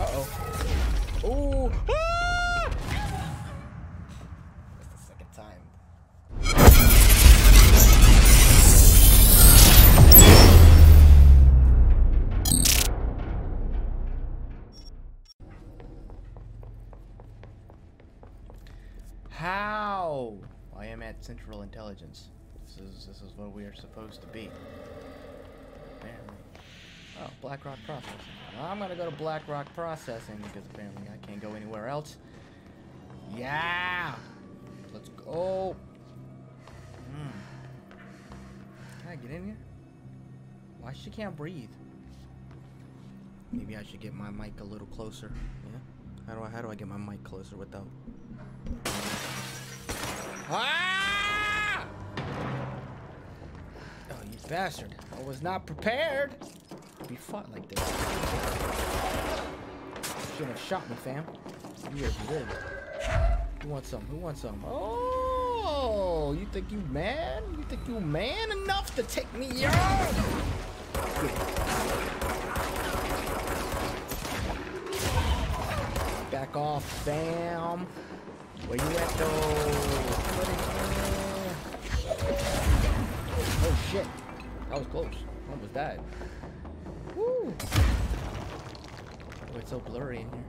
Uh-oh. Ooh! Ah! That's the second time. How? I am at Central Intelligence. This is this is what we are supposed to be. Apparently. Oh, Blackrock Processing. I'm gonna go to Blackrock Processing because apparently I can't go anywhere else. Yeah! Let's go! Hmm. Can I get in here? Why she can't breathe? Maybe I should get my mic a little closer. Yeah? How do I how do I get my mic closer without Ah! Oh, you bastard. I was not prepared be fought like this. Shouldn't have shot me, fam. You have lived. Who wants some? Who wants some? Oh, you think you man? You think you man enough to take me out? Back off, fam. Where you at though? Oh shit. That was close. Almost died. Woo! Oh, it's so blurry in here.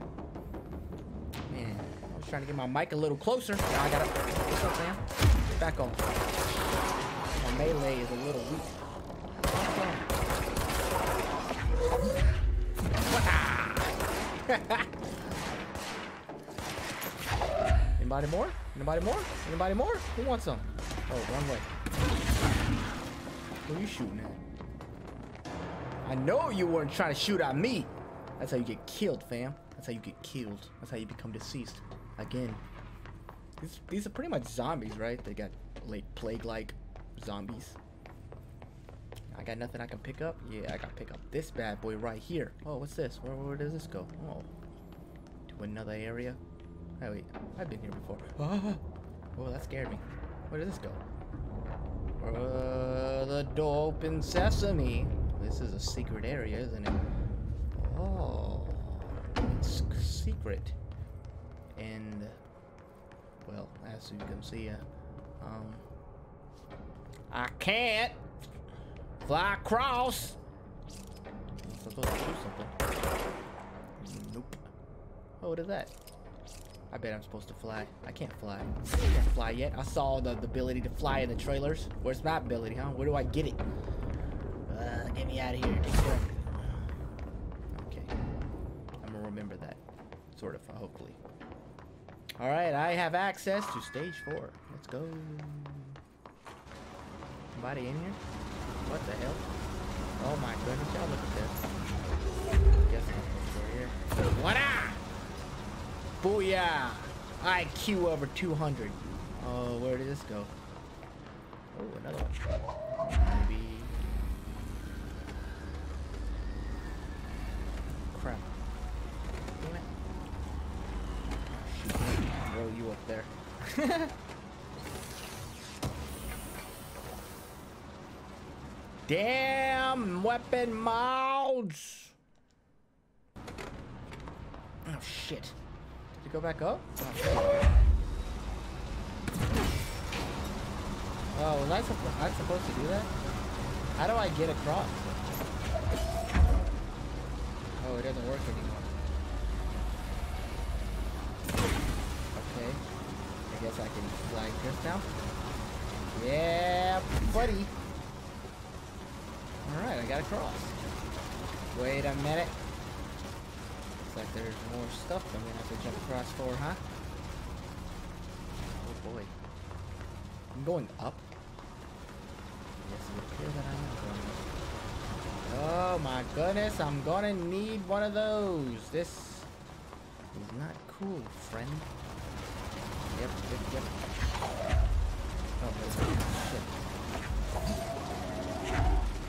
Man, I was trying to get my mic a little closer. Now I gotta. What's up, fam? Back on. My melee is a little weak. Anybody more? Anybody more? Anybody more? Who wants some? Oh, wrong way. Who are you shooting at? I know you weren't trying to shoot at me. That's how you get killed, fam. That's how you get killed. That's how you become deceased. Again. These, these are pretty much zombies, right? They got like plague-like zombies. I got nothing I can pick up? Yeah, I gotta pick up this bad boy right here. Oh, what's this? Where, where does this go? Oh. To another area? Oh wait, I've been here before. Oh, oh that scared me. Where does this go? Uh, the door open sesame. This is a secret area, isn't it? Oh, it's secret. And, well, as you can see, uh, um, I can't fly across. I'm supposed to shoot something. Nope. Oh, what is that? I bet I'm supposed to fly. I can't fly. I can't fly yet. I saw the, the ability to fly in the trailers. Where's my ability, huh? Where do I get it? Get me out of here. Okay. I'm gonna remember that. Sort of, hopefully. Alright, I have access to stage four. Let's go. Somebody in here? What the hell? Oh my goodness, y'all look at this. Guess I'm go here. What ah! Booyah! IQ over 200. Oh, where did this go? Oh, another one. Maybe. Crap. Damn it. Shoot. Throw you up there. Damn weapon mods! Oh shit. Did it go back up? Oh, oh was I, suppo I supposed to do that? How do I get across? Oh, it doesn't work anymore. Okay. Guess I can fly this now. Yeah, buddy. Alright, I got across. Wait a minute. Looks like there's more stuff I'm gonna have to jump across for, huh? Oh boy. I'm going up. Yes, it appears that I am going up. Oh my goodness, I'm gonna need one of those. This is not cool, friend. Yep, yep, yep. Oh, shit.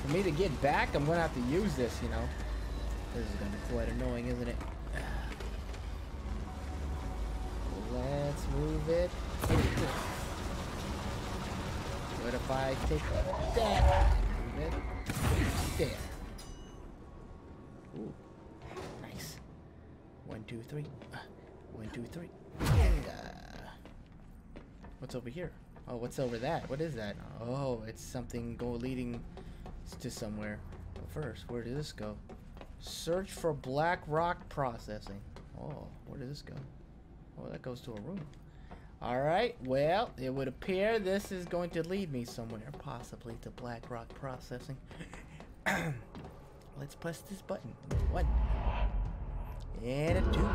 For me to get back, I'm gonna have to use this, you know. This is gonna be quite annoying, isn't it? Let's move it. What if I take that? Move it there. Ooh, nice. One, two, three. Uh, one, two, three. And, uh, what's over here? Oh, what's over that? What is that? Oh, it's something go leading to somewhere. But first, where does this go? Search for black rock processing. Oh, where does this go? Oh, that goes to a room. Alright, well, it would appear this is going to lead me somewhere, possibly to black rock processing. Let's press this button. One. And a two.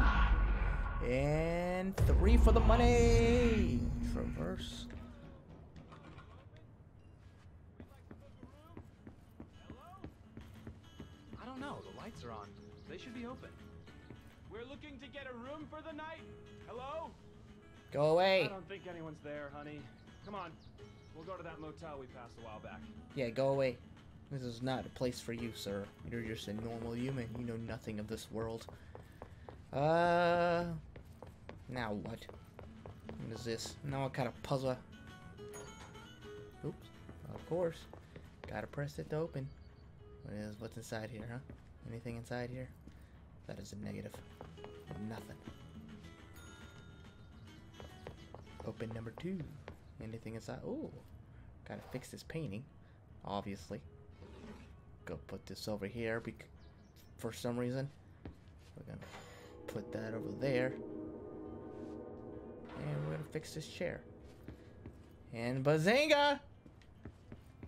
And three for the money. Traverse. I don't know. The lights are on. They should be open. We're looking to get a room for the night. Hello? Go away. I don't think anyone's there, honey. Come on. We'll go to that motel we passed a while back. Yeah, go away. This is not a place for you, sir. You're just a normal human. You know nothing of this world. Uh, now what? What is this? Now what kind of puzzle? Oops. Of course. Gotta press it to open. What is? What's inside here, huh? Anything inside here? That is a negative. Nothing. Open number two. Anything inside? Ooh. Gotta fix this painting. Obviously. Go put this over here bec for some reason. We're gonna put that over there. And fix this chair. And bazinga!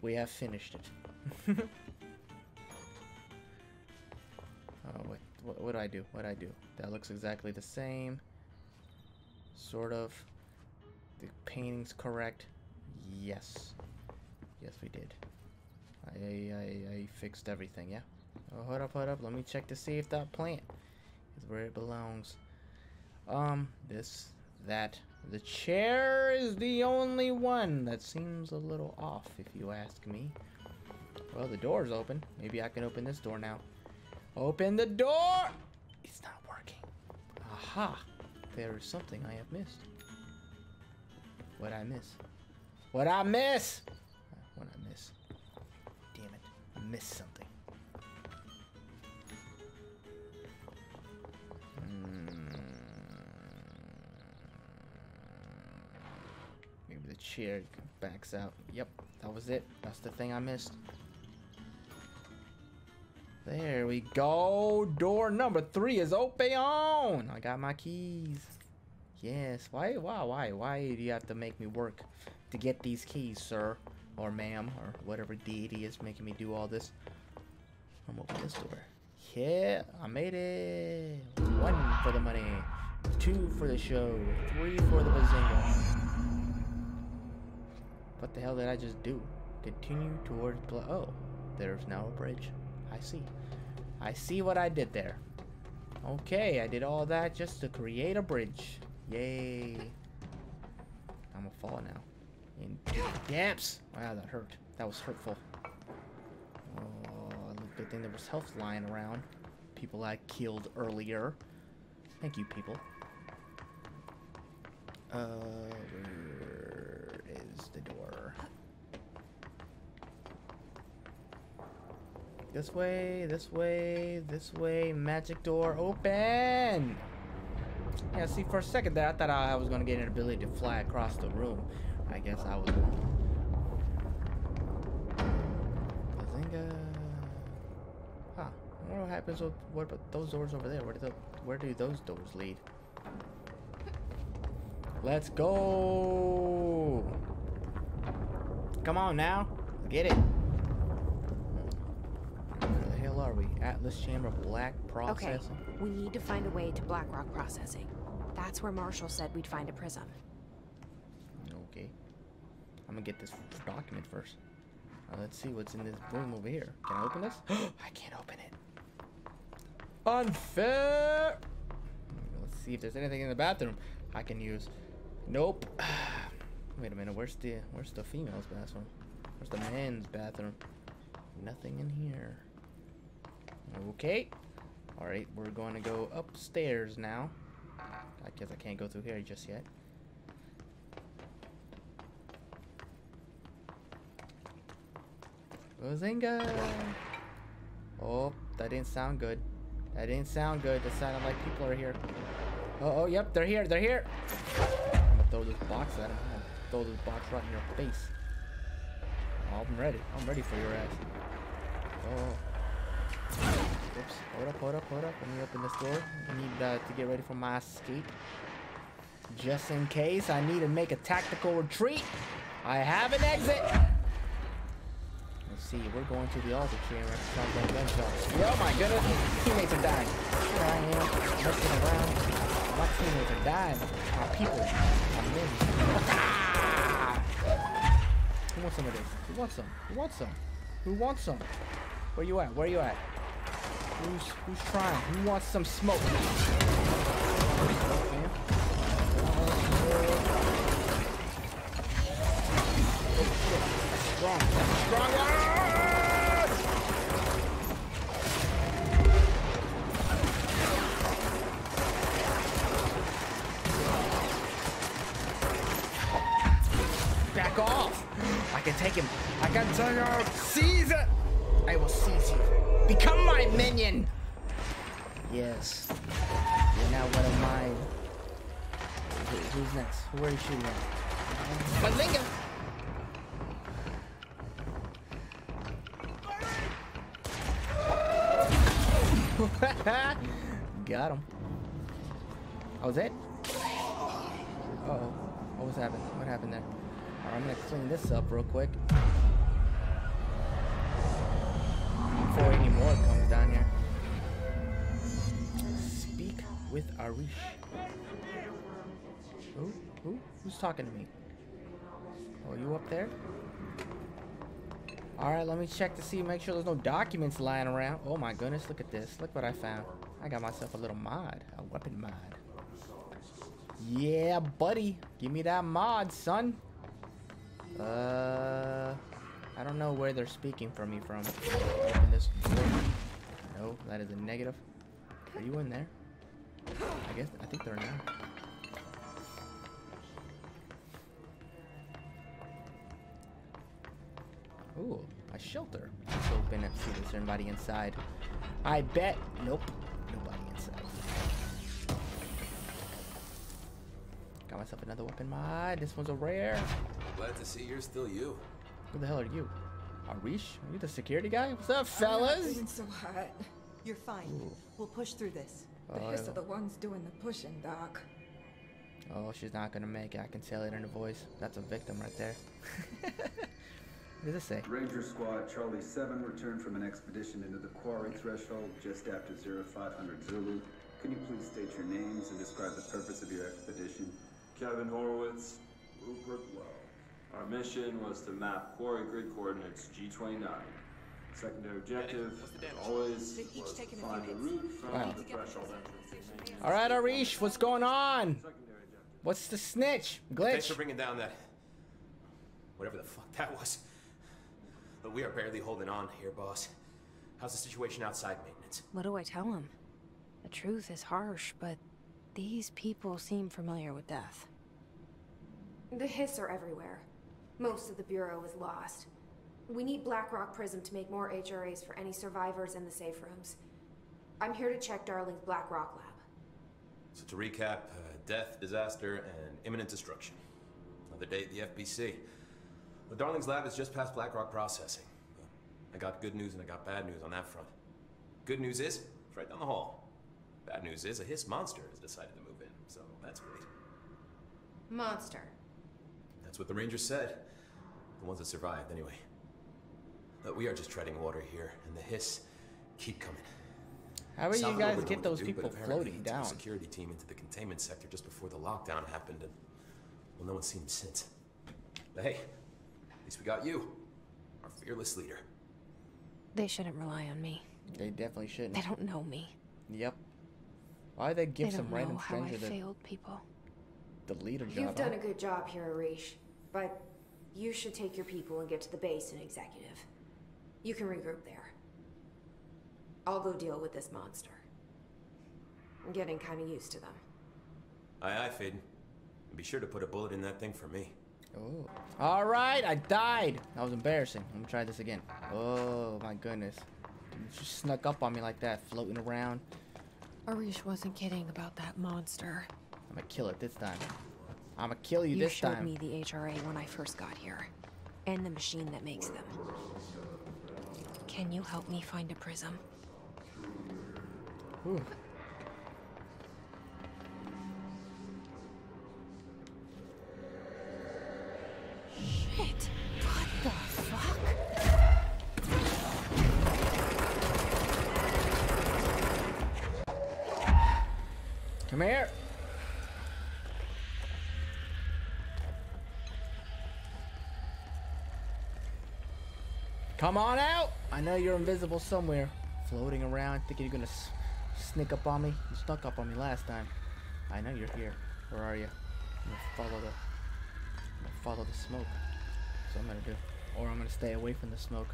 We have finished it. oh, wait. What, what do I do? What do I do? That looks exactly the same. Sort of. The painting's correct. Yes. Yes, we did. I, I, I fixed everything, yeah? Oh, hold up, hold up. Let me check to see if that plant is where it belongs. Um, this, that. The chair is the only one that seems a little off, if you ask me. Well, the door's open. Maybe I can open this door now. Open the door! It's not working. Aha! There is something I have missed. What I miss? What I miss? What I miss? Damn it! I missed something. Maybe the chair backs out. Yep, that was it. That's the thing I missed. There we go. Door number three is open. I got my keys. Yes. Why? Why? Why? Why do you have to make me work to get these keys, sir, or ma'am, or whatever deity is making me do all this? I'm open this door. Yeah, I made it. One for the money, two for the show, three for the bazinga. What the hell did I just do? Continue towards. Bla oh, there's now a bridge. I see. I see what I did there. Okay, I did all that just to create a bridge. Yay. I'm gonna fall now. Into depths. Wow, that hurt. That was hurtful. Oh, good thing there was health lying around. People I killed earlier. Thank you, people. Uh, the door? This way, this way, this way. Magic door open! Yeah, see, for a second there, I thought I was to get an ability to fly across the room. I guess I was wrong. Bazinga. Huh. I wonder what happens with what about those doors over there? Where do, the, where do those doors lead? Let's go! Come on now. Get it. Where the hell are we? Atlas Chamber Black Processing? Okay, we need to find a way to Blackrock Processing. That's where Marshall said we'd find a prism. Okay. I'm gonna get this document first. Uh, let's see what's in this room over here. Can I open this? I can't open it. Unfair! Let's see if there's anything in the bathroom I can use. Nope. Wait a minute. Where's the Where's the female's bathroom? Where's the men's bathroom? Nothing in here. Okay. All right, we're going to go upstairs now. I guess I can't go through here just yet. Bazinga! Oh, that didn't sound good. That didn't sound good. That sounded like people are here. Oh, oh, yep, they're here. They're here. I'm gonna throw this box at. Throw this box right in your face. Oh, I'm ready. I'm ready for your ass. Oh. Whoops. Hold up, hold up, hold up. Let me open this door. I need uh, to get ready for my escape. Just in case I need to make a tactical retreat. I have an exit. Let's see, we're going to the altar chamber. Oh my goodness, teammates are dying. Here I am, messing around. My teammates are dying. My people are living. Who wants some of this? Who wants some? Who wants some? Who wants some? Where you at? Where you at? Who's who's trying? Who wants some smoke? Oh, oh, strong, strong. Take him. I can turn out. Seize it! I will seize you. Become my minion! Yes. You're now one of mine. Who, who's next? Who are you shooting at? Malinga! Got him. Oh, was it? Uh oh. What was happening? What happened there? I'm gonna clean this up real quick. Before any more comes down here. Speak with Arish. Who? Who? Who's talking to me? Oh, you up there? Alright, let me check to see, make sure there's no documents lying around. Oh my goodness, look at this. Look what I found. I got myself a little mod. A weapon mod. Yeah, buddy. Give me that mod, son. Uh, I don't know where they're speaking for me from. Open this door. No, that is a negative. Are you in there? I guess, I think they're in there. Ooh, a shelter. Let's open it, see if there's anybody inside. I bet. Nope. Nobody inside. Got myself another weapon mod. This one's a rare. Glad to see you're still you. Who the hell are you? Arish? Are you the security guy? What's up, fellas? Feeling so hot. You're fine. Ooh. We'll push through this. The Oh, hiss are the ones doing the pushing, Doc. oh, she's not gonna make it. I can tell it in her voice. That's a victim right there. what does it say? Ranger Squad Charlie 7 returned from an expedition into the quarry threshold just after 0500 Zulu. Can you please state your names and describe the purpose of your expedition? Kevin Horowitz, Rupert Lowe. Our mission was to map quarry grid coordinates G29. Secondary objective, as always, was to taken a find the route from Wow. the threshold entrance. All right, Arish, what's going on? What's the snitch? Glitch. Thanks Glitch? for bringing down that. Whatever the fuck that was. But we are barely holding on here, boss. How's the situation outside maintenance? What do I tell him? The truth is harsh, but these people seem familiar with death. The hiss are everywhere. Most of the Bureau is lost. We need Blackrock Prism to make more HRAs for any survivors in the safe rooms. I'm here to check Darling's Blackrock lab. So to recap, uh, death, disaster, and imminent destruction. Another day at the FBC. The Darling's lab is just past Blackrock processing. I got good news and I got bad news on that front. Good news is, it's right down the hall. Bad news is, a hiss monster has decided to move in, so that's great. Monster. That's what the Rangers said. The ones that survived, anyway. But we are just treading water here, and the hiss keep coming. How do you Salvador guys get those do, people but apparently floating he took a down? security team into the containment sector just before the lockdown happened, and well, no one's seen him since. But hey, at least we got you, our fearless leader. They shouldn't rely on me. They definitely shouldn't. They don't know me. Yep. Why they give they some don't random know how I stranger the, failed people. The leader job? You've done huh? a good job here, Arish, but you should take your people and get to the base and executive. You can regroup there. I'll go deal with this monster. I'm getting kind of used to them. Aye, aye, Faden. And be sure to put a bullet in that thing for me. Oh. All right, I died. That was embarrassing. Let me try this again. Oh my goodness. You just snuck up on me like that, floating around. Arish wasn't kidding about that monster. I'm gonna kill it this time. I'm gonna kill you, You this showed time. me the HRA when I first got here, and the machine that makes them. Can you help me find a prism? Ooh. Shit! What the fuck? Come here. Come on out! I know you're invisible somewhere. Floating around, thinking you're gonna sneak up on me. You snuck up on me last time. I know you're here. Where are you? I'm gonna follow the... I'm gonna follow the smoke. What I'm gonna do. Or I'm gonna stay away from the smoke.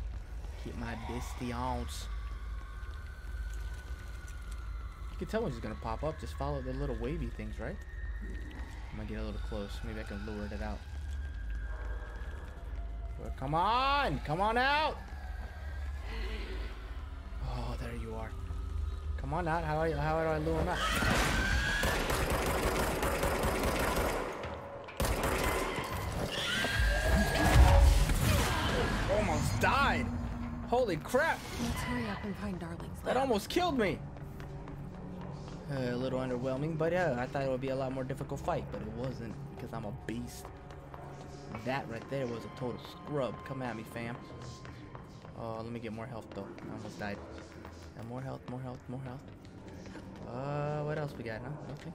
Keep my distance. You can tell when she's gonna pop up. Just follow the little wavy things, right? I'm gonna get a little close. Maybe I can lure it out. Come on! Come on out! Oh, there you are. Come on out. How do I, how do I lure him out? Almost died! Holy crap! Let's hurry up and find Darling's That almost killed me! Uh, a little underwhelming, but yeah, I thought it would be a lot more difficult fight, but it wasn't because I'm a beast. That right there was a total scrub. Come at me, fam. Oh, let me get more health though. I almost died. More health, more health, more health. Uh, what else we got? No, nothing.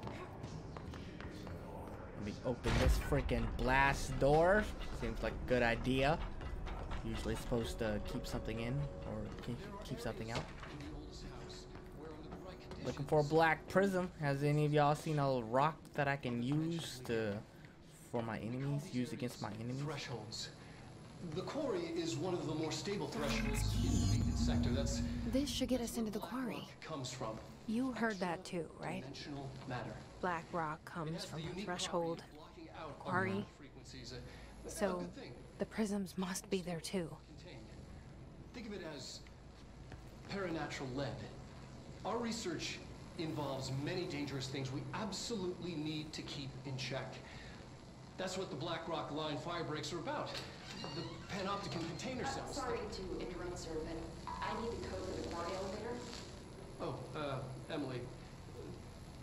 Let me open this freaking blast door. Seems like a good idea. Usually supposed to keep something in or keep, keep something out. Looking for a black prism. Has any of y'all seen a rock that I can use to for my enemies? used against my enemies? Thresholds. The quarry is one of the more stable thresholds in the maintenance sector. That's This should get us into the quarry. comes from You heard that too, right? dimensional matter. Black rock comes from the a threshold. property of blocking out quarry. frequencies. A- a So the prisms must be there too. Contained. Think of it as paranatural lead. Our research involves many dangerous things we absolutely need to keep in check. That's what the Black Rock Line fire breaks are about. The panopticon container cells. Sorry to interrupt, sir, but I need the code for the quarry elevator. Oh, uh, Emily.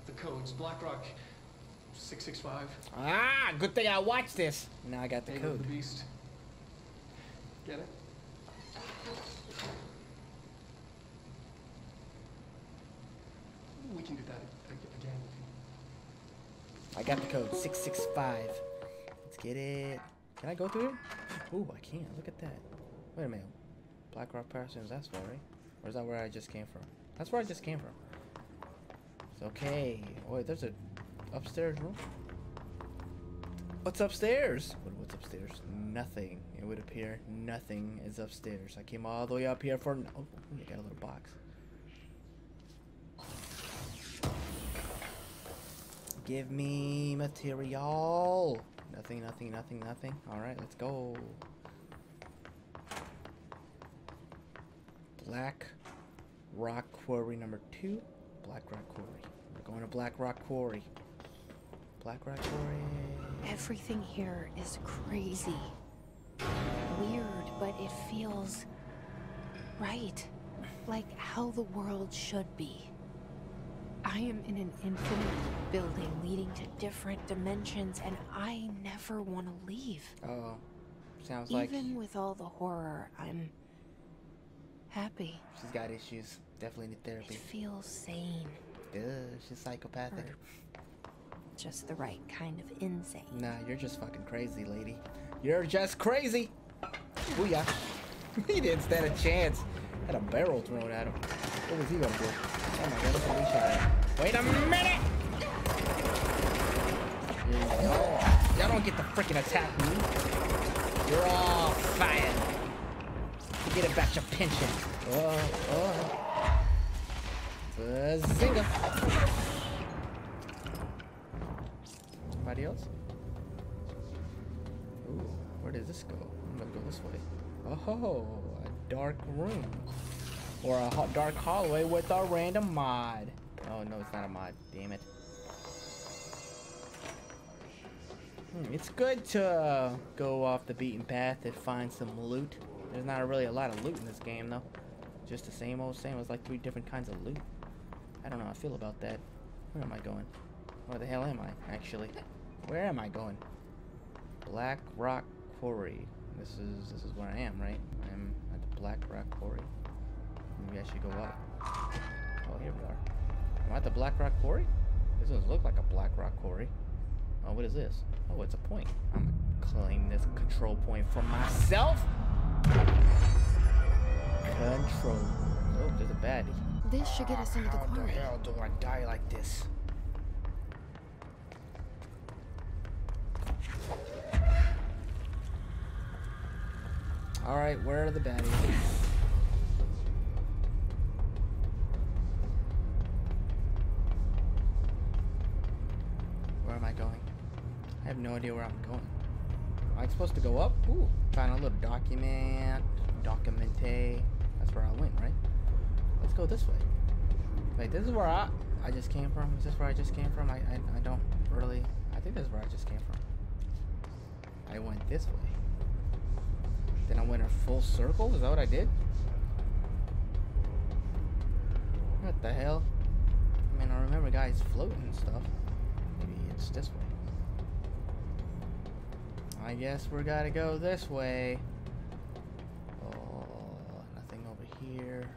The codes. BlackRock 665. Ah, good thing I watched this. Now I got the Name of code. the beast. Get it? We can do that again. I got the code 665. Get it. Can I go through it? Ooh, I can. Look at that. Wait a minute. Blackrock Power Stations, that's far, right? Or is that where I just came from? That's where I just came from. It's okay. Wait, there's a upstairs room. What's upstairs? What, what's upstairs? Nothing. It would appear nothing is upstairs. I came all the way up here for. Oh, I got a little box. Give me material. Nothing, nothing, nothing, nothing. Alright, let's go. Black Rock Quarry number two. Black Rock Quarry. We're going to Black Rock Quarry. Black Rock Quarry. Everything here is crazy. Weird, but it feels right. Like how the world should be. I am in an infinite building leading to different dimensions, and I never want to leave. Oh, sounds like Even with all the horror, I'm happy. she's got issues. Definitely need It therapy. feels sane. Duh, she's psychopathic. Just the right kind of insane. Nah, you're just fucking crazy, lady. You're just crazy. Booyah. he didn't stand a chance. Had a barrel thrown at him. What was he gonna do? Oh my god, how he shot at him. Wait a minute! Y'all don't get to freaking attack me. You're all fired. Forget about your pension. Oh, oh. Bazinga. Anybody else? Ooh, where does this go? I'm gonna go this way. Oh, a dark room. Or a dark hallway with a random mod. Oh, no, it's not a mod. Damn it. Hmm, it's good to uh, go off the beaten path and find some loot. There's not really a lot of loot in this game, though. Just the same old same. It's like three different kinds of loot. I don't know how I feel about that. Where am I going? Where the hell am I, actually? Where am I going? Black Rock Quarry. This is this is where I am, right? I'm at the Black Rock Quarry. Maybe I should go up. Oh, here we are. Am I at the Black Rock Quarry? This doesn't look like a Black Rock Quarry. Oh, what is this? Oh, it's a point. I'm gonna claim this control point for myself. Control. Oh, there's a baddie. This should get us into the ah, quarry. How the hell do I die like this? Alright, where are the baddies? I have no idea where I'm going. Am I supposed to go up? Ooh, found a little document. Documente. That's where I went, right? Let's go this way. Wait, this is where I I just came from. Is this where I just came from? I I, I don't really. I think this is where I just came from. I went this way. Then I went a full circle. Is that what I did? What the hell? I mean, I remember guys floating and stuff. Maybe it's this way. I guess we're gotta go this way. Oh, nothing over here.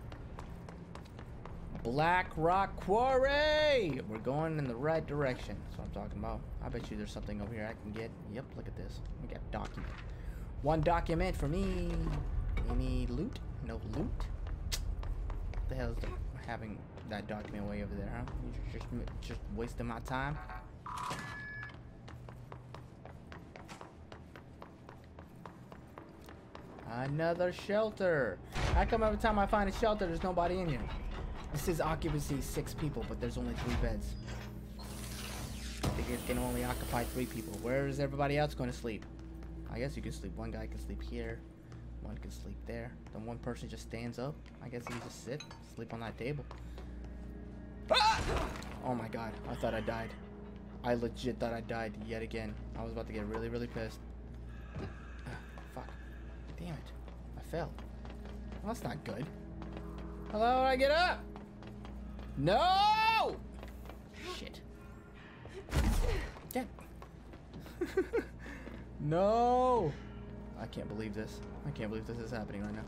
Black Rock Quarry! We're going in the right direction. That's what I'm talking about. I bet you there's something over here I can get. Yep, look at this. We got document. One document for me. Any loot? No loot? What the hell is the, having that document way over there, huh? You just, just wasting my time? Another shelter. How come every time I find a shelter, there's nobody in here? This is occupancy six people, but there's only three beds. I think it can only occupy three people. Where is everybody else going to sleep? I guess you can sleep. One guy can sleep here. One can sleep there. Then one person just stands up. I guess he can just sit, sleep on that table. Ah! Oh my god, I thought I died. I legit thought I died yet again. I was about to get really, really pissed. Damn it. I fell. Well, that's not good. Hello, I get up! No! Shit. Yeah. no! I can't believe this. I can't believe this is happening right now.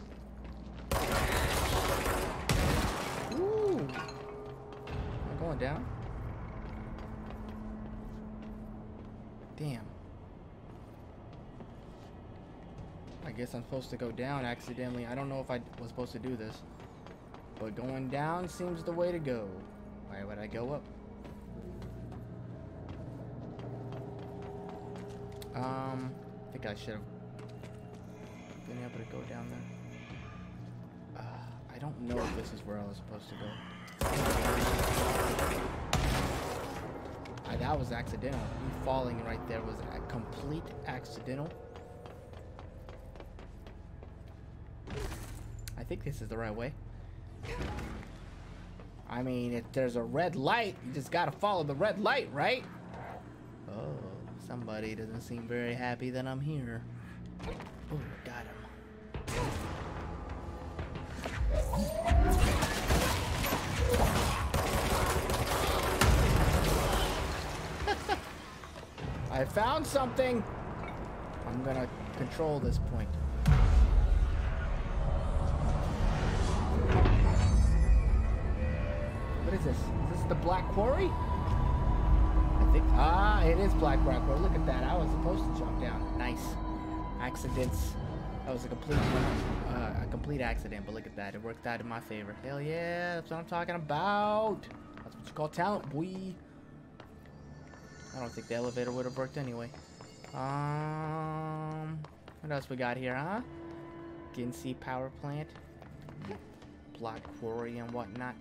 Ooh! Am I going down? Damn. I guess I'm supposed to go down accidentally. I don't know if I was supposed to do this. But going down seems the way to go. Why would I go up? Um, I think I should have been able to go down there. Uh, I don't know if this is where I was supposed to go. Uh, that was accidental. Me falling right there was a complete accidental. I think this is the right way. I mean, if there's a red light, you just gotta follow the red light, right? Oh, somebody doesn't seem very happy that I'm here. Oh, got him. I found something. I'm gonna control this point. Black Quarry? I think. Ah, it is Black Rock Quarry. Look at that. I was supposed to jump down. Nice. Accidents. That was a complete, uh, a complete accident. But look at that. It worked out in my favor. Hell yeah. That's what I'm talking about. That's what you call talent, boy. I don't think the elevator would have worked anyway. Um, what else we got here, huh? Ginsey Power Plant, Black Quarry and whatnot.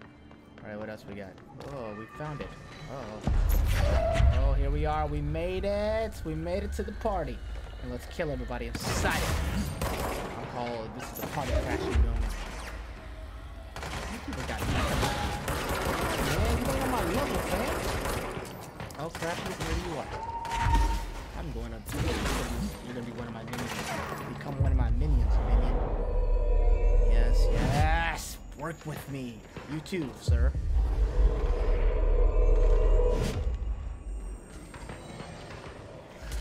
All right, what else we got? Oh, we found it. Oh, oh, here we are. We made it. We made it to the party, and let's kill everybody. I'll call it, this is a party crashing moment. We got. Oh crap, where you are. I'm going up to you. You're gonna be one of my minions. Become one of my minions, minion. Yes, yes. Work with me. You too, sir.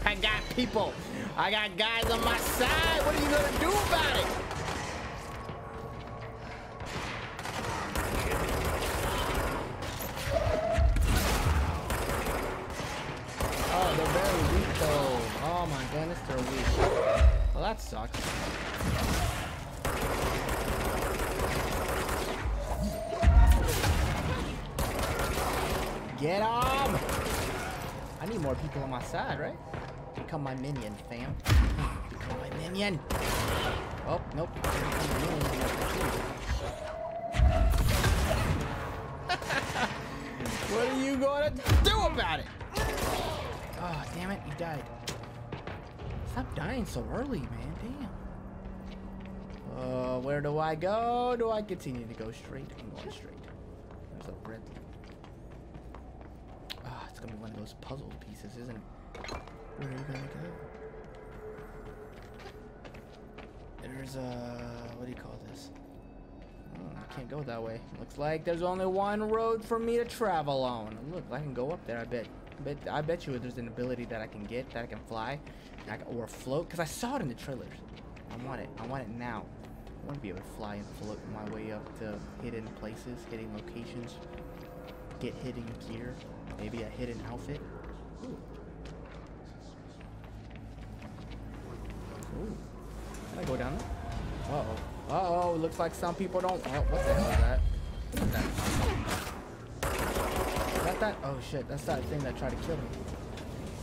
I got people. I got guys on my side. What are you gonna do about it? Oh, they're very weak though. Oh my goodness, they're weak. Well, that sucks. Get him! I need more people on my side, right? Become my minion, fam. Become my minion. Oh, nope. What are you gonna do about it? Oh, damn it, you died. Stop dying so early, man. Damn. Uh, where do I go? Do I continue to go straight? I'm going straight. There's a red. Gonna be one of those puzzle pieces, isn't it? Where are you gonna go? There's a what do you call this? Oh, I can't go that way. Looks like there's only one road for me to travel on. Look, I can go up there. I bet. I bet. I bet you there's an ability that I can get that I can fly, I can, or float. Cause I saw it in the trailers. I want it. I want it now. I want to be able to fly and float my way up to hidden places, hidden locations, get hidden gear, maybe a hidden outfit. Ooh. Ooh. Can I go down there? Uh oh. Uh oh. Looks like some people don't. Oh, what the hell is that? What is that? Is that that? Oh shit. That's that thing that tried to kill me.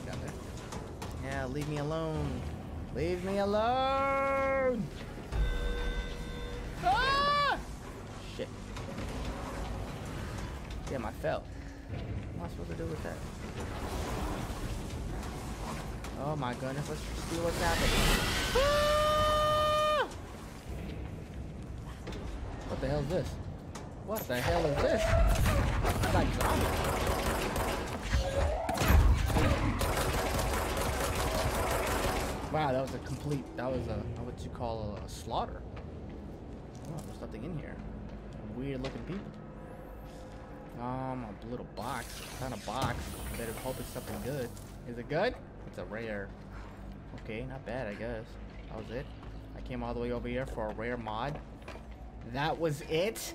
Down there. Yeah, leave me alone. Leave me alone! Ah! Shit. Damn, I fell. What am I supposed to do with that? Oh my goodness, let's see what's happening. Ah! What the hell is this? What the hell is this? It's like. Wow, that was a complete, that was a, what you call a, a slaughter. Oh, there's nothing in here. Weird looking people. Um, a little box, kind of box. Better hope it's something good. Is it good? It's a rare. Okay, not bad, I guess. That was it. I came all the way over here for a rare mod. That was it?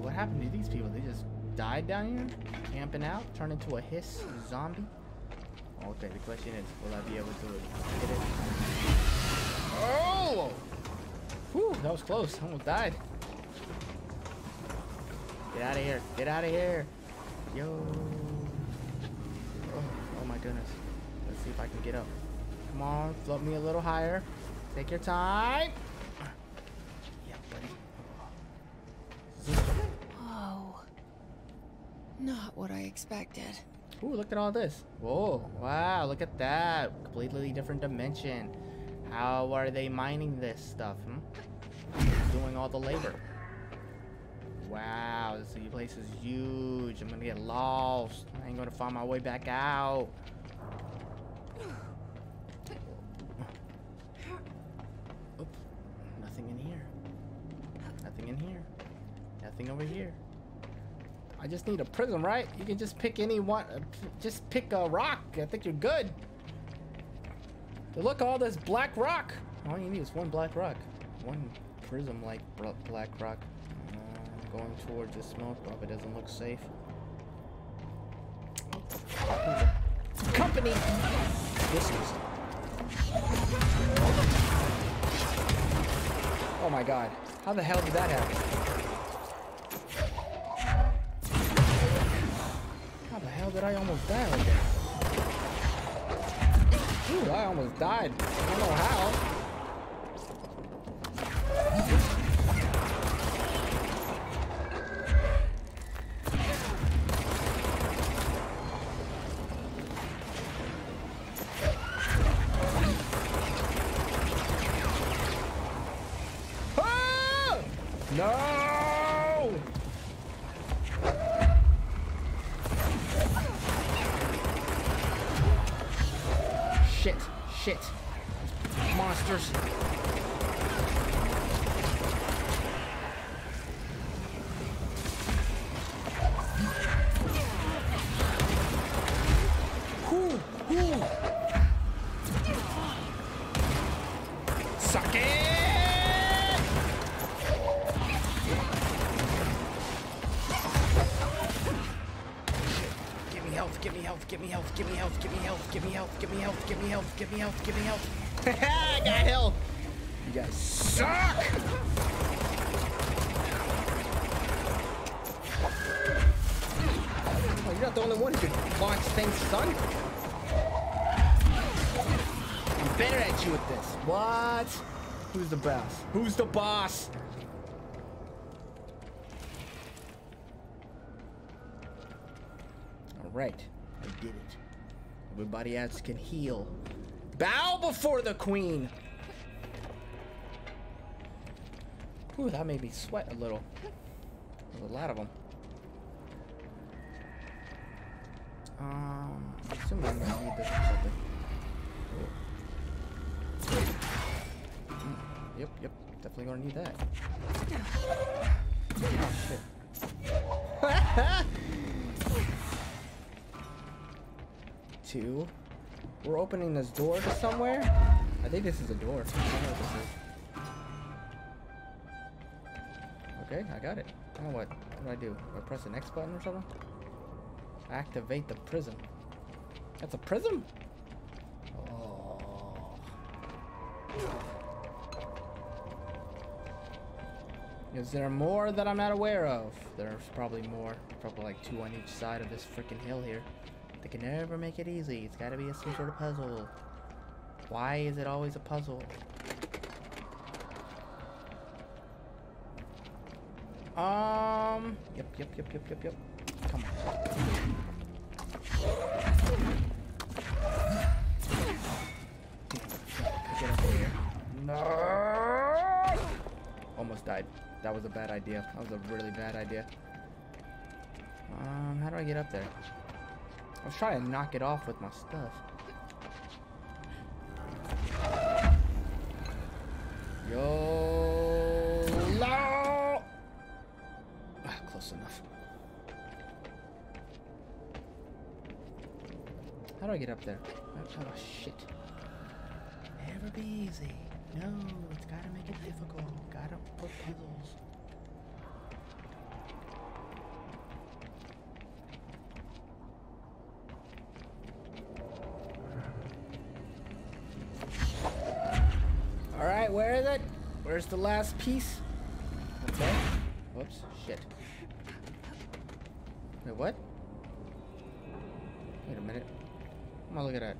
What happened to these people? They just died down here? Camping out? Turned into a hiss zombie? Okay, the question is, will I be able to hit it? Oh! Whew, that was close. I almost died. Get out of here. Get out of here. Yo. Oh, oh my goodness. Let's see if I can get up. Come on, float me a little higher. Take your time. Yeah, buddy. Whoa. Not what I expected. Ooh, look at all this. Whoa, wow, look at that. Completely different dimension. How are they mining this stuff, hmm? Doing all the labor. Wow, this place is huge. I'm gonna get lost. I ain't gonna find my way back out. Nothing in here. Nothing in here. Nothing over here. I just need a prism, right? You can just pick any one. Uh, just pick a rock. I think you're good. So look, all this black rock. All you need is one black rock. One prism like black rock. Going towards the smoke probably doesn't look safe. Company! This is. Oh my god. How the hell did that happen? How the hell did I almost die like that? Ooh, I almost died. I don't know how. Give me health, give me health, give me health, give me health, give me health, give me health, give me health. I got health. You guys suck! Oh, you're not the only one who can launch things, son. I'm better at you with this. What? Who's the boss? Who's the boss? All right. Everybody else can heal. Bow before the queen. Ooh, that made me sweat a little. There's a lot of them. Um, I assume I'm gonna need this or something. Mm, Yep, yep, definitely gonna need that. Oh shit. Two. We're opening this door to somewhere. I think this is a door. I is. Okay, I got it. Now what? What do I do? Do I press the next button or something? Activate the prism. That's a prism? Oh. Is there more that I'm not aware of? There's probably more. Probably like two on each side of this freaking hill here. They can never make it easy. It's gotta be a some sort of puzzle. Why is it always a puzzle? Um. Yep, yep, yep, yep, yep, yep. Come on. No! Almost died. That was a bad idea. That was a really bad idea. Um, how do I get up there? I was trying to knock it off with my stuff. Yo, no! Ah, close enough. How do I get up there? Oh, oh, shit. Never be easy. No, it's gotta make it difficult. Gotta put puzzles. The last piece? Okay. Whoops. Shit. Wait, what? Wait a minute. Come on, look at that.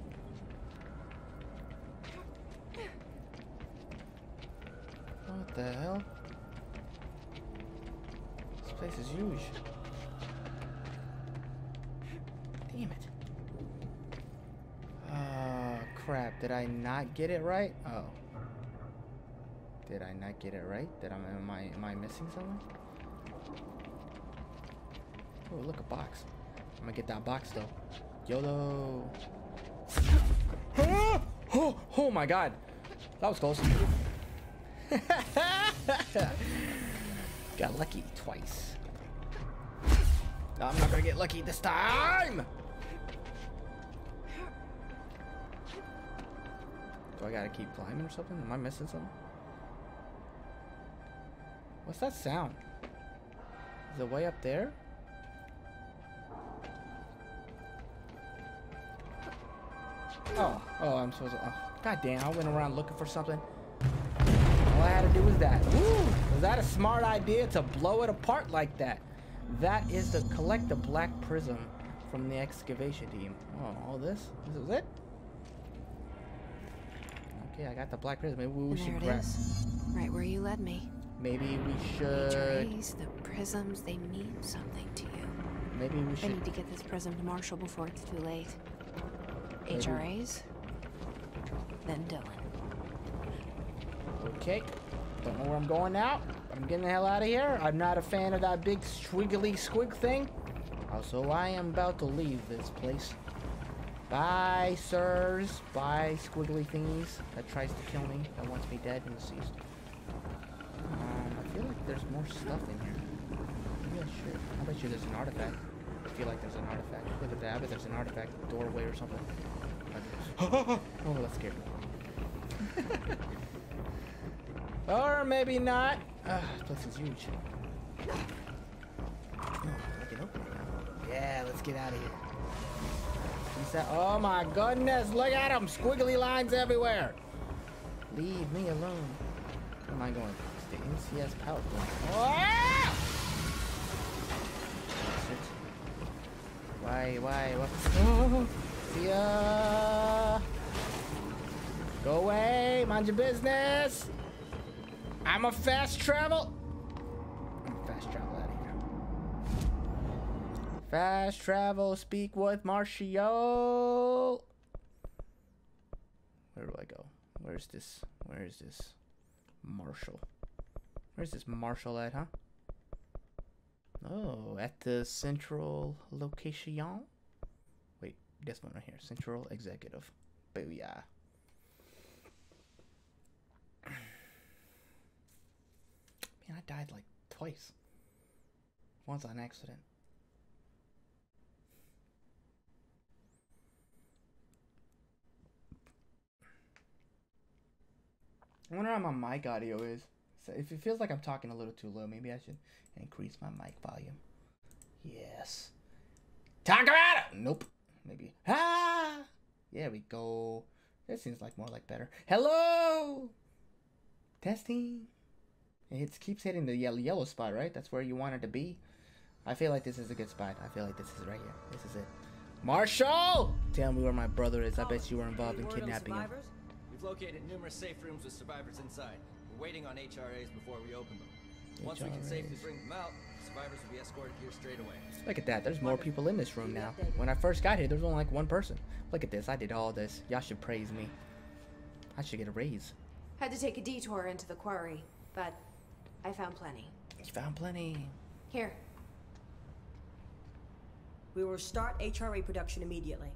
What the hell? This place is huge. Damn it. Oh, crap. Did I not get it right? Oh. Did I not get it right? That I, am I, am I missing something? Oh, look, a box. I'm gonna get that box, though. YOLO. Ah! Oh, oh my god. That was close. Got lucky twice. I'm not gonna get lucky this time! Do I gotta keep climbing or something? Am I missing something? What's that sound? Is it way up there? Oh, oh, I'm supposed to. Oh, God damn, I went around looking for something. All I had to do was that. Woo! Was that a smart idea to blow it apart like that? That is to collect the black prism from the excavation team. Oh, all this? This is it? Okay, I got the black prism. Maybe we And should grab. Right where you led me. Maybe we should. HRAs, the prisms, they mean something to you. Maybe we should. I need to get this prism to Marshall before it's too late. Maybe- HRAs, then Dylan. Okay. Don't know where I'm going now. I'm getting the hell out of here. I'm not a fan of that big squiggly squig thing. Also, I am about to leave this place. Bye, sirs. Bye, squiggly thingies that tries to kill me, that wants me dead and deceased. Um, I feel like there's more stuff in here. Yeah, sure. I bet you there's an artifact. I feel like there's an artifact. Look at that. I bet there's an artifact doorway or something. oh, that scared me. or maybe not. Uh, this place is huge. Oh, I can open it now. Yeah, let's get out of here. Oh my goodness, look at them! Squiggly lines everywhere! Leave me alone. Where am I going? It's the NCS power! Why, why, what? See ya! Go away! Mind your business! I'm a fast travel! I'm a fast travel out of here. Fast travel, speak with Marshall! Where do I go? Where's this? Where is this? Marshall. Where's this Marshall at, huh? Oh, at the central location? Wait, this one right here. Central executive. Booyah. Man, I died like twice. Once on accident. I wonder how my mic audio is. So if it feels like I'm talking a little too low, maybe I should increase my mic volume. Yes. Talk about it! Nope. Maybe. Ah! There we go. That seems like more like better. Hello! Testing. It keeps hitting the yellow, yellow spot, right? That's where you want it to be. I feel like this is a good spot. I feel like this is right here. This is it. Marshall! Tell me where my brother is. I bet you were involved in kidnapping him. We've located numerous safe rooms with survivors inside. We're waiting on HRAs before we open them. Once we can safely bring them out, survivors will be escorted here straight away. Look at that. There's more people in this room now. When I first got here, there was only like one person. Look at this. I did all this. Y'all should praise me. I should get a raise. Had to take a detour into the quarry, but I found plenty. You found plenty. Here. We will start HRA production immediately.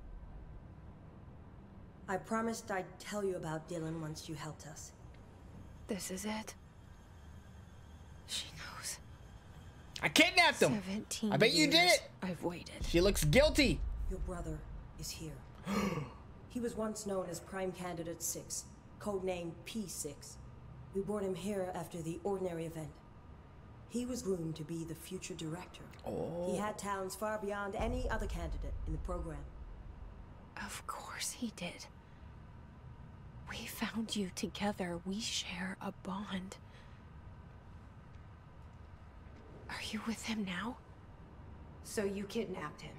I promised I'd tell you about Dylan once you helped us. This is it. She knows. I kidnapped him. 17 I bet you did it. I've waited. She looks guilty. Your brother is here. he was once known as Prime Candidate 6, codenamed P6. We brought him here after the ordinary event. He was groomed to be the future director. Oh. He had talents far beyond any other candidate in the program. Of course he did. We found you together. We share a bond. Are you with him now? So you kidnapped him.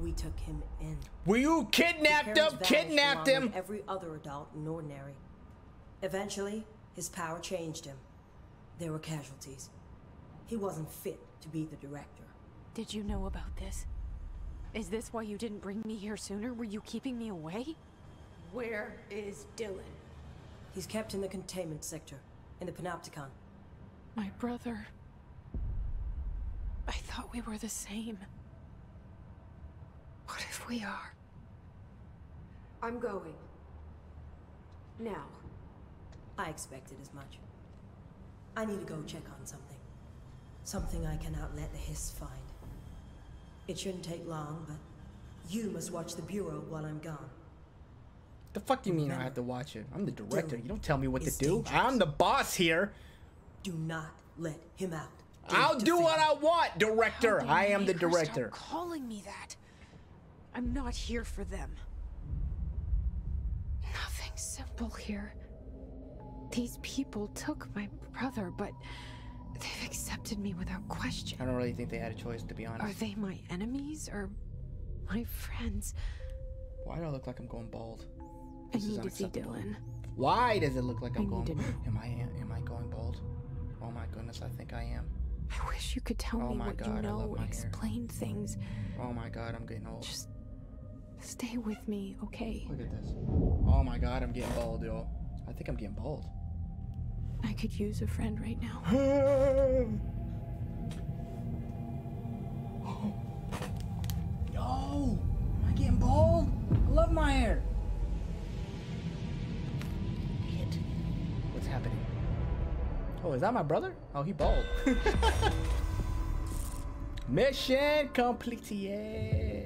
We took him in. Were you kidnapped him? Kidnapped him? Every other adult in Ordinary. Eventually, his power changed him. There were casualties. He wasn't fit to be the director. Did you know about this? Is this why you didn't bring me here sooner? Were you keeping me away? Where is Dylan? He's kept in the containment sector, in the Panopticon. My brother. I thought we were the same. What if we are? I'm going. Now. I expected as much. I need to go check on something. Something I cannot let the Hiss find. It shouldn't take long, but you must watch the Bureau while I'm gone. The fuck do you mean I have to watch it? I'm the director. Dylan You don't tell me what to do. dangerous. I'm the boss here. Do not let him out. I'll do what I want, director. I am the you stop director. calling me that. I'm not here for them. Nothing simple here. These people took my brother, but they've accepted me without question. I don't really think they had a choice, to be honest. Are they my enemies or my friends? Why do I look like I'm going bald? I This is need to see. Dylan. Why does it look like I I'm need going? Am I am I going bald? Oh my goodness, I think I am. I wish you could tell Oh me my what God, you I love know, my hair. explain things. Oh my god, I'm getting old. Just stay with me, okay? Look at this. Oh my god, I'm getting bald, yo. I think I'm getting bald. I could use a friend right now. Yo! Am I getting bald? What's happening? Oh, is that my brother? Oh, he bald. Mission completed.